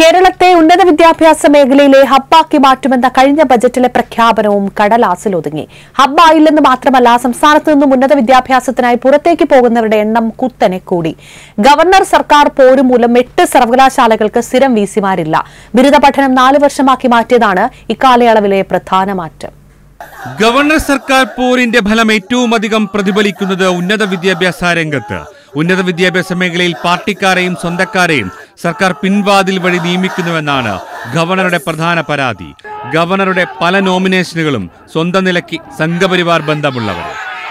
കേരളത്തെ ഉന്നത വിദ്യാഭ്യാസ മേഖലയിലെ ഹബ്ബാക്കി മാറ്റുമെന്ന കഴിഞ്ഞ ബജറ്റിലെ പ്രഖ്യാപനവും കടലാസിൽ ഒതുങ്ങി. ഹബ്ബായില്ലെന്ന് മാത്രമല്ല സംസ്ഥാനത്ത് നിന്നും ഉന്നത വിദ്യാഭ്യാസത്തിനായി പുറത്തേക്ക് പോകുന്നവരുടെ എണ്ണം കുത്തനെ കൂടി. ഗവർണർ സർക്കാർ പോരും മൂലം എട്ട് സർവകലാശാലകൾക്ക് സ്ഥിരം വീസിമാരില്ല. ബിരുദ പഠനം നാല് വർഷമാക്കി മാറ്റിയതാണ് ഇക്കാലയളവിലെ പ്രധാന മാറ്റം. ഗവർണർ സർക്കാർ പോരിന്റെ ഫലം ഏറ്റവും അധികം പ്രതിഫലിക്കുന്നത് ഉന്നത വിദ്യാഭ്യാസ രംഗത്ത്. ഉന്നത വിദ്യാഭ്യാസ മേഖലയിൽ പാർട്ടിക്കാരെയും സ്വന്തക്കാരെയും സർക്കാർ പിൻവാതിൽ വഴി നിയമിക്കുന്നുവെന്നാണ് ഗവർണറുടെ പ്രധാന പരാതി. ഗവർണറുടെ പല നോമിനേഷനുകളും സ്വന്തം നിലയ്ക്ക് സംഘപരിവാർ ബന്ധമുള്ളവർ.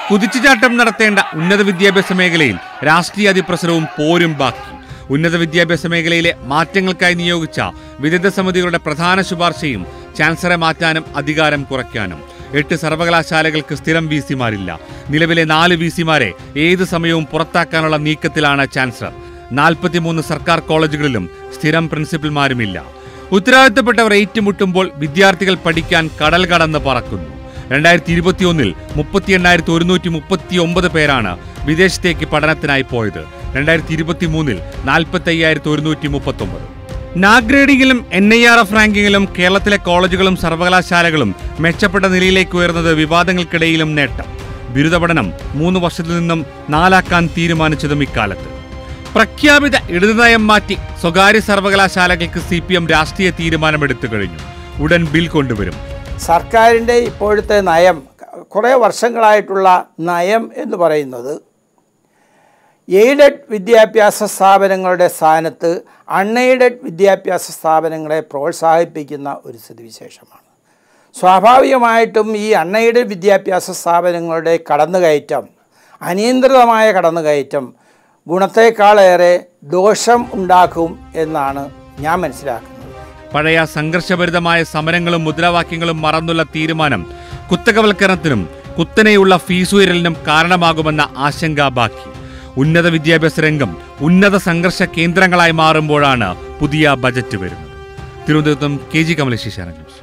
കുതിച്ചുചാട്ടം നടത്തേണ്ട ഉന്നത വിദ്യാഭ്യാസ മേഖലയിൽ രാഷ്ട്രീയ അതിപ്രസരവും പോരും ബാക്കി. ഉന്നത വിദ്യാഭ്യാസ മേഖലയിലെ മാറ്റങ്ങൾക്കായി നിയോഗിച്ച വിദഗ്ധ സമിതികളുടെ പ്രധാന ശുപാർശയും ചാൻസലറെ മാറ്റാനും അധികാരം കുറയ്ക്കാനും. എട്ട് സർവകലാശാലകൾക്ക് സ്ഥിരം വി സിമാരില്ല നിലവിലെ നാല് വി സിമാരെ ഏത് സമയവും പുറത്താക്കാനുള്ള നീക്കത്തിലാണ് ചാൻസലർ. നാൽപ്പത്തിമൂന്ന് സർക്കാർ കോളേജുകളിലും സ്ഥിരം പ്രിൻസിപ്പൽമാരുമില്ല. ഉത്തരവാദിത്തപ്പെട്ടവർ ഏറ്റുമുട്ടുമ്പോൾ വിദ്യാർത്ഥികൾ പഠിക്കാൻ കടൽ കടന്ന് പറക്കുന്നു. രണ്ടായിരത്തി ഇരുപത്തിയൊന്നിൽ മുപ്പത്തി എണ്ണായിരത്തി ഒരുന്നൂറ്റി മുപ്പത്തി ഒമ്പത് പേരാണ് വിദേശത്തേക്ക് പഠനത്തിനായി പോയത്. രണ്ടായിരത്തി ഇരുപത്തി മൂന്നിൽ നാൽപ്പത്തി അയ്യായിരത്തി ഒരുന്നൂറ്റി മുപ്പത്തി ഒമ്പത് നാഗ്രേഡിങ്ങിലും എൻ ഐ ആർ എഫ് റാങ്കിങ്ങിലും കേരളത്തിലെ കോളേജുകളും സർവകലാശാലകളും മെച്ചപ്പെട്ട നിലയിലേക്ക് ഉയർന്നത് വിവാദങ്ങൾക്കിടയിലും നേട്ടം. ബിരുദ പഠനം മൂന്ന് വർഷത്തിൽ നിന്നും നാലാക്കാൻ തീരുമാനിച്ചതും ഇക്കാലത്ത്. പ്രഖ്യാപിത ഇടതുനയം മാറ്റി സ്വകാര്യ സർവകലാശാലകൾക്ക് സി പി എം രാഷ്ട്രീയ തീരുമാനമെടുത്തു കഴിഞ്ഞു. ഉടൻ ബിൽ കൊണ്ടുവരും. സർക്കാരിന്റെ ഇപ്പോഴത്തെ നയം കുറേ വർഷങ്ങളായിട്ടുള്ള നയം എന്ന് പറയുന്നത് എയ്ഡഡ് വിദ്യാഭ്യാസ സ്ഥാപനങ്ങളുടെ സ്ഥാനത്ത് അൺഎയ്ഡഡ് വിദ്യാഭ്യാസ സ്ഥാപനങ്ങളെ പ്രോത്സാഹിപ്പിക്കുന്ന ഒരു സ്ഥിതിവിശേഷമാണ്. സ്വാഭാവികമായിട്ടും ഈ അൺഎയ്ഡഡ് വിദ്യാഭ്യാസ സ്ഥാപനങ്ങളുടെ കടന്നുകയറ്റം അനിയന്ത്രിതമായ കടന്നുകയറ്റം ഗുണത്തേക്കാളേറെ ദോഷം ഉണ്ടാക്കും എന്നാണ് ഞാൻ മനസ്സിലാക്കുന്നത്. പഴയ സംഘർഷഭരിതമായ സമരങ്ങളും മുദ്രാവാക്യങ്ങളും മറന്നുള്ള തീരുമാനം കുത്തകവൽക്കരണത്തിനും കുത്തനെയുള്ള ഫീസ് ഉയരലിനും കാരണമാകുമെന്ന ആശങ്ക ബാക്കി. ഉന്നത വിദ്യാഭ്യാസ രംഗം ഉന്നത സംഘർഷ കേന്ദ്രങ്ങളായി മാറുമ്പോഴാണ് പുതിയ ബജറ്റ് വരുന്നത്. തിരുവനന്തപുരത്തും കെ ജി കമലേശ് ന്യൂസ്